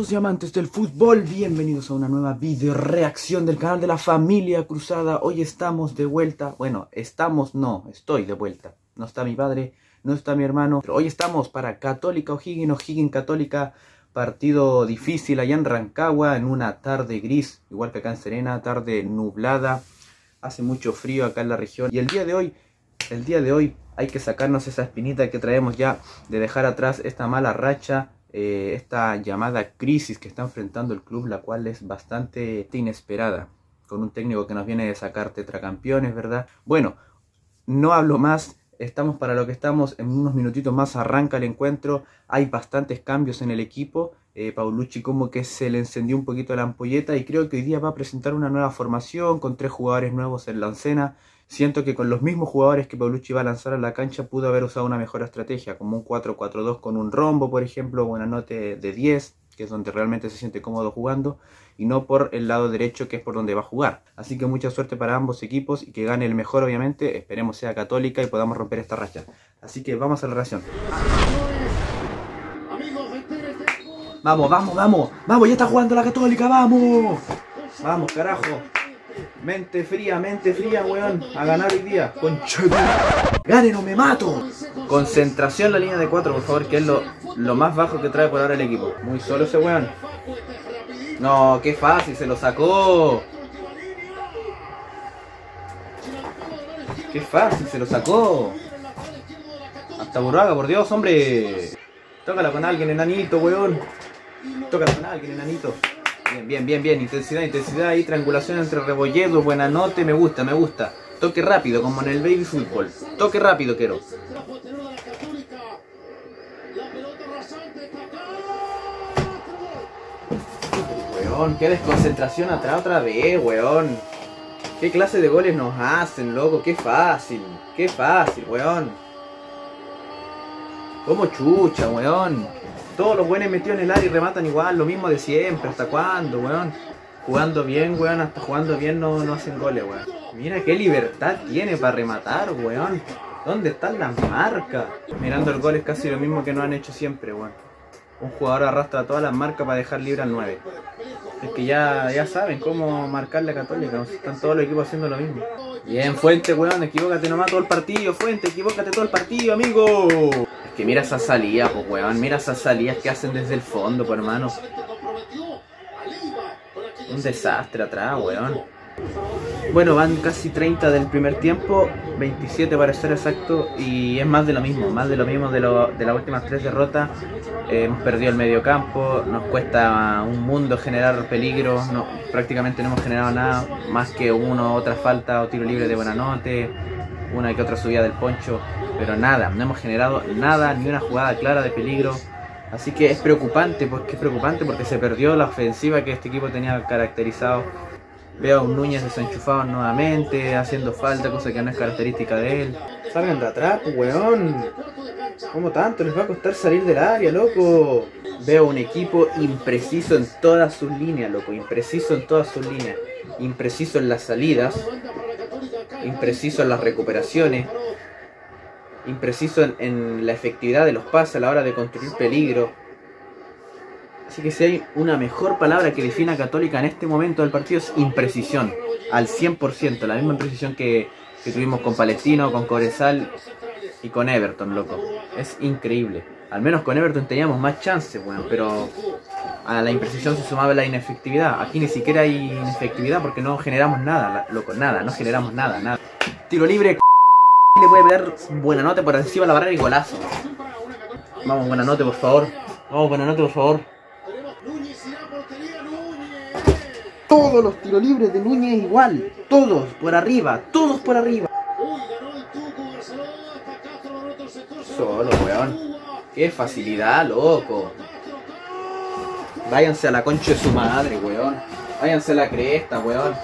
Amantes del fútbol, bienvenidos a una nueva video reacción del canal de la familia cruzada. Hoy estamos de vuelta, bueno, estamos, no, estoy de vuelta. No está mi padre, no está mi hermano, pero hoy estamos para Católica O'Higgins, O'Higgins Católica, partido difícil allá en Rancagua, en una tarde gris, igual que acá en Serena, tarde nublada, hace mucho frío acá en la región. Y el día de hoy, el día de hoy hay que sacarnos esa espinita que traemos ya de dejar atrás esta mala racha eh, esta llamada crisis que está enfrentando el club, la cual es bastante inesperada, con un técnico que nos viene de sacar tetracampeones, ¿verdad? Bueno, no hablo más, estamos para lo que estamos, en unos minutitos más arranca el encuentro, hay bastantes cambios en el equipo, eh, Paulucci como que se le encendió un poquito la ampolleta y creo que hoy día va a presentar una nueva formación con tres jugadores nuevos en la escena, Siento que con los mismos jugadores que Paulucci va a lanzar a la cancha pudo haber usado una mejor estrategia, como un 4-4-2 con un rombo, por ejemplo, o una note de 10, que es donde realmente se siente cómodo jugando, y no por el lado derecho, que es por donde va a jugar. Así que mucha suerte para ambos equipos y que gane el mejor, obviamente. Esperemos sea católica y podamos romper esta racha. Así que vamos a la reacción. Vamos, vamos, vamos, vamos, ya está jugando la católica, vamos. Vamos, carajo. Mente fría, mente fría, weón. A ganar hoy día. Concha. Gane, no me mato. Concentración la línea de 4, por favor, que es lo, lo más bajo que trae por ahora el equipo. Muy solo ese weón. No, qué fácil, se lo sacó. Qué fácil, se lo sacó. Hasta Burraga, por Dios, hombre. Tócala con alguien, enanito, weón. Tócala con alguien, enanito. Bien, bien, bien, bien. Intensidad, intensidad y triangulación entre rebolledo, buena nota, me gusta, me gusta. Toque rápido, como en el baby fútbol. Toque rápido quiero. Weón, qué desconcentración atrás otra vez, weón. ¿Qué clase de goles nos hacen, loco? Qué fácil, qué fácil, weón. Como chucha, weón. Todos los buenos metidos en el área y rematan igual, lo mismo de siempre. ¿Hasta cuándo, weón? Jugando bien, weón, hasta jugando bien no, no hacen goles, weón. Mira qué libertad tiene para rematar, weón. ¿Dónde están las marcas? Mirando el gol es casi lo mismo que no han hecho siempre, weón. Un jugador arrastra todas las marcas para dejar libre al 9. Es que ya, ya saben cómo marcar la católica. Están todos los equipos haciendo lo mismo. Bien, Fuente, weón, equivócate nomás todo el partido. Fuente, equivócate todo el partido, amigo que mira esa salida, pues weón, mira esas salidas que hacen desde el fondo, pues hermano. Un desastre atrás, weón. Bueno, van casi 30 del primer tiempo, 27 para ser exacto, y es más de lo mismo, más de lo mismo de, de las últimas tres derrotas. hemos perdido el medio campo, nos cuesta un mundo generar peligro, no, prácticamente no hemos generado nada, más que uno, otra falta o tiro libre de buena noche, una que otra subida del poncho pero nada, no hemos generado nada, ni una jugada clara de peligro. Así que es preocupante, porque es preocupante porque se perdió la ofensiva que este equipo tenía caracterizado. Veo a un Núñez desenchufado nuevamente, haciendo falta, cosa que no es característica de él. Salgan de atrás, pues, weón. ¿Cómo tanto les va a costar salir del área, loco? Veo un equipo impreciso en todas sus líneas, loco. Impreciso en todas sus líneas. Impreciso en las salidas. Impreciso en las recuperaciones impreciso en, la efectividad de los pases a la hora de construir peligro. Así que si hay una mejor palabra que defina Católica en este momento del partido es imprecisión, al 100%, la misma imprecisión que, tuvimos con Palestino, con Cobresal y con Everton, loco. Es increíble. Al menos con Everton teníamos más chances, bueno, pero a la imprecisión se sumaba la inefectividad. Aquí ni siquiera hay inefectividad porque no generamos nada, loco, nada, no generamos nada, nada. Tiro libre le puede pegar buena nota por encima de la barrera y golazo. Vamos, buena nota, por favor. Vamos, buena nota, por favor. Todos los tiros libres de Núñez igual. Todos por arriba. Todos por arriba. Solo, weón. Qué facilidad, loco. Váyanse a la concha de su madre, weón. Váyanse a la cresta, weón.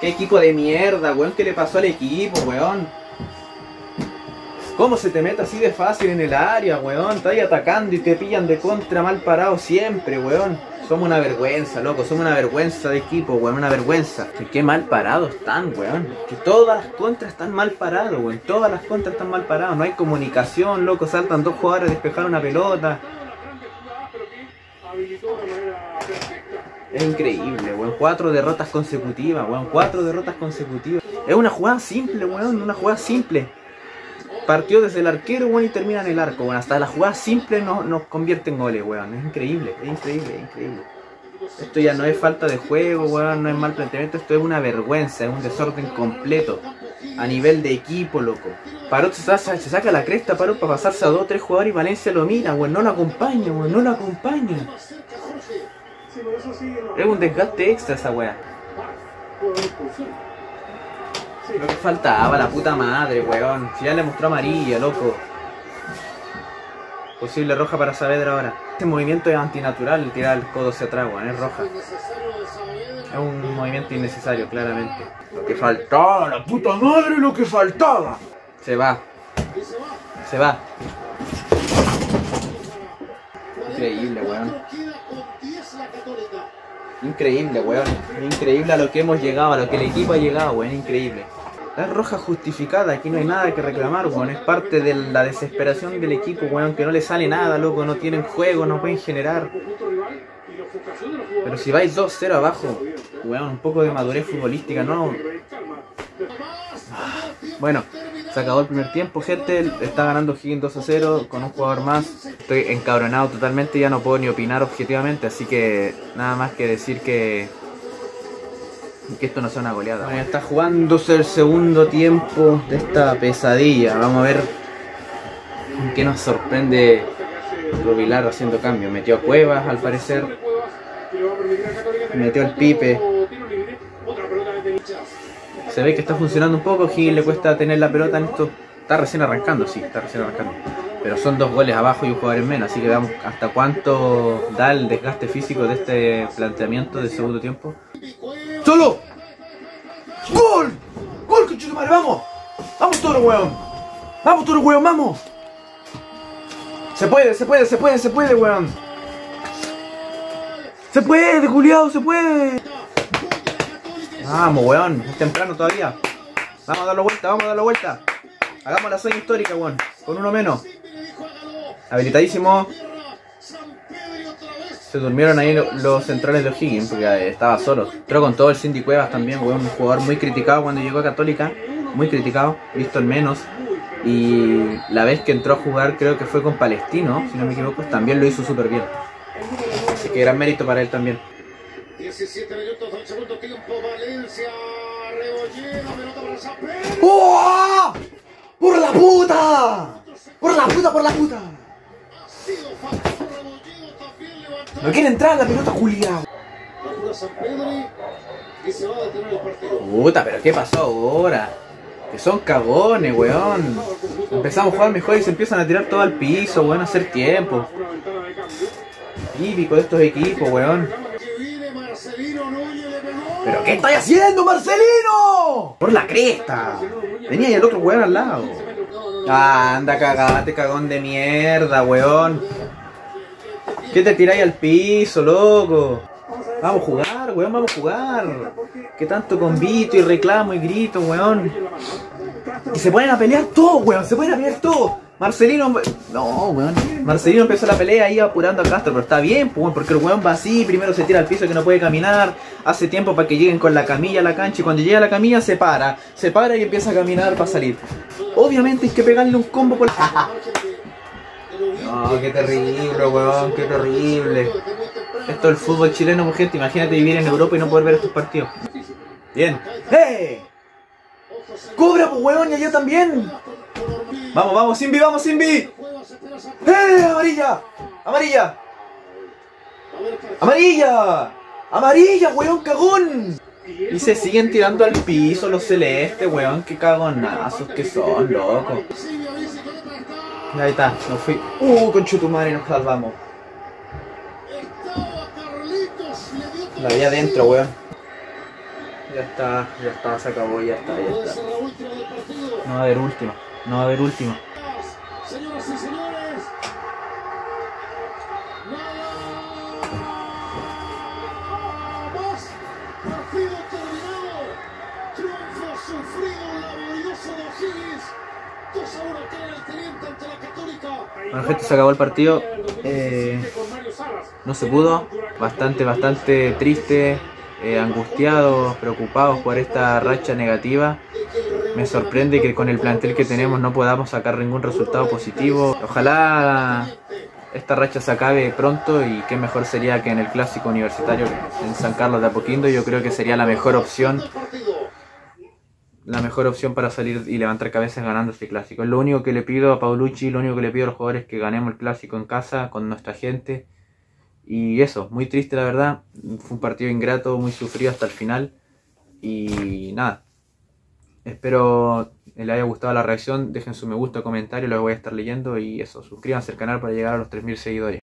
Qué equipo de mierda, weón. ¿Qué le pasó al equipo, weón? ¿Cómo se te mete así de fácil en el área, weón? Estás atacando y te pillan de contra mal parado siempre, weón. Somos una vergüenza, loco. Somos una vergüenza de equipo, weón. Una vergüenza. Que qué mal parados están, weón. Que todas las contras están mal parados, weón. Todas las contras están mal parados. No hay comunicación, loco. Saltan dos jugadores a despejar una pelota. Es increíble, weón. Cuatro derrotas consecutivas, weón. Cuatro derrotas consecutivas. Es una jugada simple, weón. Una jugada simple. Partió desde el arquero, weón, y termina en el arco, weón. Hasta la jugada simple nos, nos convierte en goles, weón. Es increíble, es increíble, es increíble. Esto ya no es falta de juego, weón, no es mal planteamiento, esto es una vergüenza, es un desorden completo. A nivel de equipo, loco. Parot se, se saca la cresta, Parot, para pasarse a dos o tres jugadores y Valencia lo mira, weón. No lo acompaña, weón, no lo acompaña. Es un desgaste extra esa weá. Lo que faltaba, la puta madre, weón. Si ya le mostró amarilla, loco. Posible roja para Saavedra ahora. Este movimiento es antinatural, tirar el codo hacia atrás, weón. Es roja. Es un movimiento innecesario, claramente. Lo que faltaba, la puta madre, lo que faltaba. Se va. Se va. Increíble, weón. Increíble, weón. Increíble a lo que hemos llegado, a lo que el equipo ha llegado, weón. Increíble. La roja justificada, aquí no hay nada que reclamar, weón. Es parte de la desesperación del equipo, weón. Que no le sale nada, loco. No tienen juego, no pueden generar. Pero si vais 2-0 abajo, weón, un poco de madurez futbolística, no. Bueno, se acabó el primer tiempo, gente. Está ganando Higgins 2 0 con un jugador más. Estoy encabronado totalmente, ya no puedo ni opinar objetivamente, así que nada más que decir que. Que esto no sea una goleada. Bueno, está jugándose el segundo tiempo de esta pesadilla. Vamos a ver qué nos sorprende Robilar haciendo cambio. Metió a Cuevas al parecer. Metió el Pipe. Se ve que está funcionando un poco. Higgins le cuesta tener la pelota en esto. Está recién arrancando, sí, está recién arrancando. Pero son dos goles abajo y un jugador en menos. Así que veamos hasta cuánto da el desgaste físico de este planteamiento del segundo tiempo. ¡Solo! ¡Gol! ¡Gol, conchito madre! ¡Vamos! ¡Vamos, toro, weón! ¡Vamos, toro, weón! ¡Vamos! Se puede, se puede, se puede, se puede, weón. Se puede, culiado, se puede. Vamos, weón. Es temprano todavía. Vamos a darlo vuelta, vamos a darlo vuelta. Hagamos la sueña histórica, weón. Con uno menos. Habilitadísimo. Se durmieron ahí los centrales de O'Higgins porque estaba solo. Pero con todo el Cindy Cuevas también, weón. Un jugador muy criticado cuando llegó a Católica. Muy criticado, visto en menos. Y la vez que entró a jugar, creo que fue con Palestino, si no me equivoco, también lo hizo súper bien. Así que gran mérito para él también. ¡Oh! ¡Por la puta! ¡Por la puta, por la puta! No quiere entrar la pelota, partido. Puta, pero ¿qué pasó ahora? Que son cagones, weón. Empezamos a jugar mejor y se empiezan a tirar todo al piso, weón, a hacer tiempo. Típico de estos equipos, weón. Que viene Marcelino Núñez, le pegó. ¿Pero qué estáis haciendo, Marcelino? Por la cresta. Tenía ahí el otro weón al lado. Ah, anda cagate, cagón de mierda, weón. ¿Qué te tiráis al piso, loco? Vamos a jugar, weón, vamos a jugar. ¿Qué tanto convito y reclamo y grito, weón? Y se ponen a pelear todos, weón, se ponen a pelear todos. Marcelino, no, weón. Marcelino empezó la pelea ahí apurando a Castro, pero está bien, pues, porque el weón va así, primero se tira al piso que no puede caminar, hace tiempo para que lleguen con la camilla a la cancha y cuando llega a la camilla se para, se para y empieza a caminar para salir. Obviamente hay que pegarle un combo por No, qué terrible, weón, qué terrible. Esto es el fútbol chileno, pues, gente. Imagínate vivir en Europa y no poder ver estos partidos. Bien. ¡Eh! ¡Cobra, pues, weón! Y allá también. Vamos, vamos, Simbi, vamos, Simbi. ¡Eh! ¡Amarilla! ¡Amarilla! ¡Amarilla! ¡Amarilla, weón, cagón! Y se siguen tirando al piso los celestes, weón. Qué cagonazos que son, loco. Ahí está, nos fui. Uh, con tu madre nos salvamos. La vi adentro, weón. Ya está, ya está, se acabó, ya está, ya está. No va a haber última, no va a haber última. Señoras y señores. Nada más. Partido terminado. Triunfo sufrido, laborioso de O'Higgins. 2 a 1 queda el teniente ante la Católica. Bueno, gente, se acabó el partido. Eh, no se pudo. Bastante, bastante triste, eh, angustiados, preocupados por esta racha negativa. Me sorprende que con el plantel que tenemos no podamos sacar ningún resultado positivo. Ojalá esta racha se acabe pronto y qué mejor sería que en el clásico universitario en San Carlos de Apoquindo. Yo creo que sería la mejor opción la mejor opción para salir y levantar cabezas ganando este clásico. Lo único que le pido a Paulucci, lo único que le pido a los jugadores es que ganemos el clásico en casa con nuestra gente. Y eso, muy triste la verdad. Fue un partido ingrato, muy sufrido hasta el final. Y nada. Espero les haya gustado la reacción. Dejen su me gusta, comentario, lo voy a estar leyendo. Y eso, suscríbanse al canal para llegar a los 3.000 seguidores.